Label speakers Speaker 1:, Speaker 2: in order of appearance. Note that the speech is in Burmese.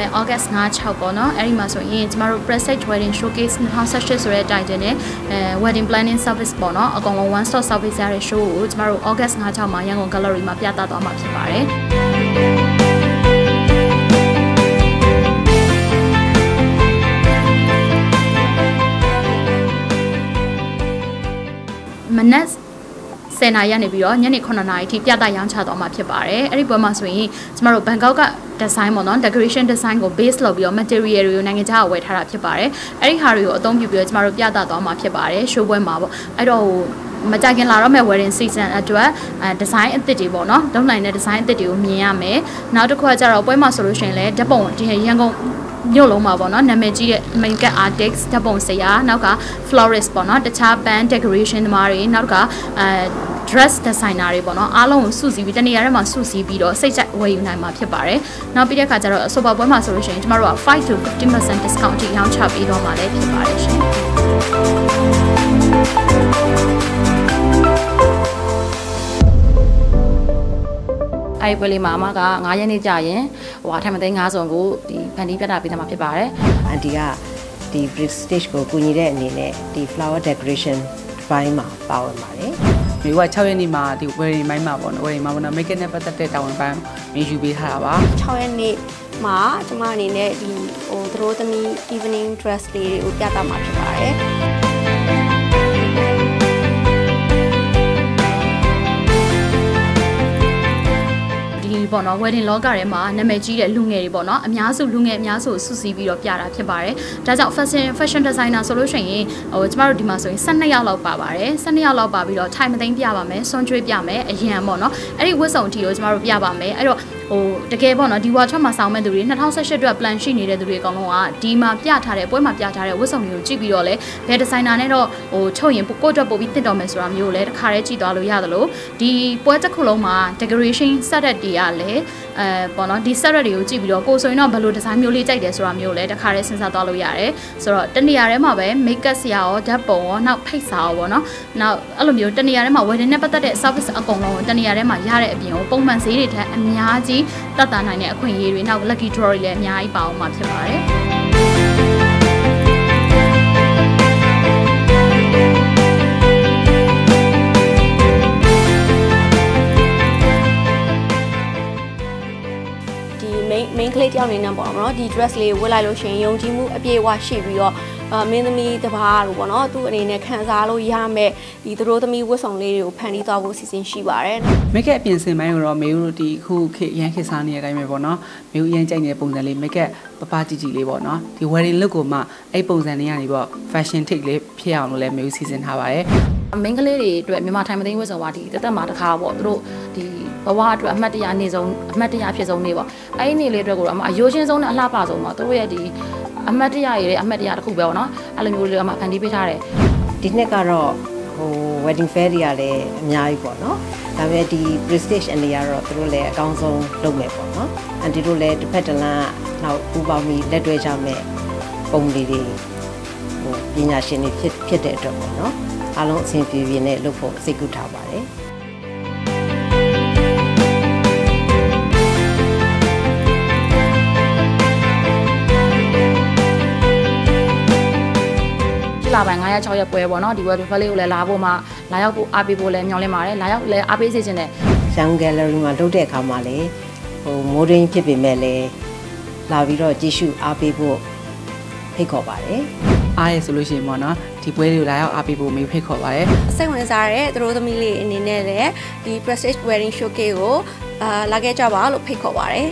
Speaker 1: တို့ဒီခုလာမဲ့ August 5 6ပေါ့နော်အဲ့ဒီမှာဆိုရင်ကျမတို့ Prestige Wedding Showcase 2018ဆိုတဲ့ title နဲ့အဲ Wedding Planning Service ပေါ့နော်အကောင်လုံး one stop service ရတဲ့ show ကိုကျမတို့ August 5 6မှာရန်ကုန် Gallery မှာပြသသွားမှာဖြစ်ပါတယ်မနက် 10နာရီကနေပြီးတော့ညနေ9နာရီထိပြသရောင်းချသွားမှာဖြစ်ပါတယ်အဲ့ဒီပွဲမှာဆိုရင်ကျမတို့ဘန်ကောက်က design ပေါ့နော် decoration design ကို base လုပ်ပြီးတော့ material တွေကိုနိုင်ငံခြားကိုဝယ်ထားတာဖြစ်ပါတယ်အဲ့ဒီဟာတွေကိုအသုံးပြုပြီးတော့ကျမတို့ပြသသွားမှာဖြစ်ပါတယ် show ပွဲမှာပေါ့အဲ့တော့မကြခင်လာတော့မဲ့ wedding season အတွက်အဲ design အသစ်တွေပေါ့နော်လုပ်နိုင်တဲ့ design အသစ်တွေကိုမြင်ရမယ်နောက်တစ်ခုကကျတော့ပွဲမှာဆိုလို့ရှိရင်လည်းဓာတ်ပုံဒီရန်ကုန်မြို့လုံးမှာပေါ့နော်နာမည်ကြီးတဲ့ makeup artist ဓာတ်ပုံဆရာနောက်က florist ပေါ့နော်တခြား band decoration သမားတွေနောက်ကအဲ dress designer တွေပေါ့နော်အားလုံးကိုစုစည်းပြီးတနေရာထဲမှာစုစည်းပြီးတော့စိတ်ကြိုက်ဝယ်ယူနိုင်မှာဖြစ်ပါတယ်။နောက်ပြီးတဲ့အခါကျတော့အဆိုပါပွဲမှာဆိုလို့ရှိရင်ကျမတို့က5 to 50% discount အထိရောင်းချပေးတော့မှာလည်းဖြစ်ပါတယ်ရှင်။အဲ့ပွဲလေးမှာအမက9ရက်နေ့ကြာရင်ဟိုအထိုင်မသိန်း9စုံကိုဒီဖန်တီးပြတာပေးထားမှာဖြစ်ပါတယ်။
Speaker 2: အန်တီကဒီ brick stage ကိုကူညီတဲ့အနေနဲ့ဒီ flower decoration ဘိုင်းမှာပါဝင်ပါတယ်။
Speaker 3: မိက6ရက်နေ့မှာဒီ wedding ပိုင်းမှာပေါ့နော် wedding မှာပေါ့နော် make up နဲ့ပတ်သက်တဲ့တာဝန်ပိုင်းမင်းယူပေးထားတာပါ
Speaker 4: 6ရက်နေ့မှာကျမအနေနဲ့ဒီဟိုသတို့သမီး evening dress လေးတွေကိုပြသမှာဖြစ်ပါတယ်
Speaker 1: ပေါ့နော် wedding လောကထဲမှာနာမည်ကြီးတဲ့လူငယ်တွေပေါ့နော်အများစုလူငယ်အများစုစုစည်းပြီးတော့ပြတာဖြစ်ပါတယ်ဒါကြောင့် fashion fashion designer ဆိုလို့ရှိရင်ဟိုကျမတို့ဒီမှာဆိုရင်12ယောက်လောက်ပါပါတယ်12ယောက်လောက်ပါပြီးတော့ time မသိမ်းပြပါမယ်ဆွန်ကျွေးပြမယ်အရန်ပေါ့နော်အဲ့ဒီဝတ်စုံအထီကိုကျမတို့ပြပါမယ်အဲ့တော့ဟိုတကယ်ပေါ့နော်ဒီ workshop မှာဆောင်မဲ့သူတွေ2018အတွက် plan ရှိနေတဲ့သူတွေအကောင်လုံးကဒီမှာပြထားတဲ့ပွဲမှာပြထားတဲ့ဝတ်စုံတွေကိုကြည့်ပြီးတော့လဲဘယ်ဒီဇိုင်နာနဲ့တော့ဟိုချုပ်ရင်ကိုယ့်အတွက်ပို့ပြီးသင့်တော်မယ်ဆိုတာမျိုးကိုလည်းတစ်ခါတည်းကြည့်သွားလို့ရသလိုဒီပွဲတစ်ခုလုံးမှာ decoration set တွေကလည်းအဲပေါ့နော်ဒီ set တွေကိုကြည့်ပြီးတော့ကိုဆိုရင်တော့ဘယ်လို design မျိုးလေးကြိုက်တယ်ဆိုတာမျိုးကိုလည်းတစ်ခါတည်းစဉ်းစားသွားလို့ရတယ်ဆိုတော့တနေရာထဲမှာပဲ make up ဆရာရောဓာတ်ပုံရောနောက်ဖိတ်စာရောပေါ့နော်နောက်အဲ့လိုမျိုးတနေရာထဲမှာ wedding နဲ့ပတ်သက်တဲ့ service အကုန်လုံးကိုတနေရာထဲမှာရတဲ့အပြင်ကိုပုံမှန်ဈေးတွေထက်အများကြီးတတ်တာနိုင်တဲ့အခွင့်အရေးတွေနောက် lucky draw တွေလည်းအများကြီးပါအောင်မှာဖြစ်ပါတယ်
Speaker 4: main main ကလေးတယောက်နေနေပေါ့နော်ဒီ dress လေးဝတ်လိုက်လို့ရှိရင်ယုံကြည်မှုအပြည့်အဝရှိပြီးတော့အမင်းသမီးတပားလို့ပေါ့နော်သူ့အနေနဲ့ခံစားလို့ရမယ်ဒီသူတို့သမီးဝတ်ဆောင်လေးတွေကိုဖန်တီးသွားဖို့စီစဉ်ရှိပါတယ်။
Speaker 3: make up အပြင်ဆင်ပိုင်းကိုတော့မေဦးတို့ဒီခုခေရန်ခေစားနေတဲ့အတိုင်းပဲပေါ့နော်။မေဦးရန်ကြိုက်နေတဲ့ပုံစံလေး make up ပပကြည့်ကြည့်လေးပေါ့နော်။ဒီ wedding look ကိုမှအဲ့ပုံစံလေးကနေပေါ့ fashion take လေးဖြစ်အောင်လို့လည်းမေဦးစီစဉ်ထားပါတယ်။
Speaker 1: မင်းကလေးတွေအတွက်မြန်မာထိုင်မသိန်းဝတ်ဆောင်ပါဒီတသက်မှာတစ်ခါပေါ့သူတို့ဒီ ဘဝအတွက်အမှတ်တရနေဆုံးအမှတ်တရဖြစ်ဆုံးနေပေါ့အဲ့ဒီနေလေးအတွက်ကိုတော့အမအယိုးရှင်းဆုံးနဲ့အလှပဆုံးပေါ့သူတို့ရဲ့ဒီအမတ်တရရည်အမတ်တရတစ်ခုပဲပေါ့နော်အဲ့လိုမျိုးလေးအမှဖန်တီးပေးထားတယ်
Speaker 2: ဒီနှစ်ကတော့ဟို wedding fair တွေကလည်းအများကြီးပေါ့နော်ဒါပေမဲ့ဒီ prestige အနေကတော့သူတို့လည်းအကောင်းဆုံးလုပ်မယ်ပေါ့နော်အန်တီတို့လည်းတစ်ဖက်တစ်လမ်းနောက်ပူပေါင်းပြီးလက်တွဲကြမယ်ပုံလေးတွေဟိုပညာရှင်တွေဖြစ်ဖြစ်တဲ့အတွက်ပေါ့နော်အားလုံးအဆင်ပြေပြေနဲ့လုပ်ဖို့စိတ်ကူးထားပါတယ်
Speaker 1: လပိုင်း9ရက်6ရက်ပွဲပေါ့နော်ဒီ web develop လေးကိုလည်းလာဖို့မှလာရောက်ဖို့အားပေးဖို့လည်းညွှန်လင်းပါတယ်လာရောက်လည်းအားပေးစေချင်တယ်
Speaker 2: ရန် gallery မှာလုပ်တဲ့အခါမှာလည်းဟို modern ဖြစ်ပေမဲ့လည်းလာပြီးတော့ကြည့်ရှုအားပေးဖို့ဖိတ်ခေါ်ပါတယ်
Speaker 3: အားရဆိုလို့ရှိရင်ပေါ့နော်ဒီပွဲတွေကိုလာရောက်အားပေးဖို့မေဖိတ်ခေါ်ပါတယ်
Speaker 4: စိတ်ဝင်စားတဲ့သူတို့သမီးလေးအနေနဲ့လည်းဒီ prestige wedding showcase ကိုအာလာခဲ့ကြပါလို့ဖိတ်ခေါ်ပါတယ်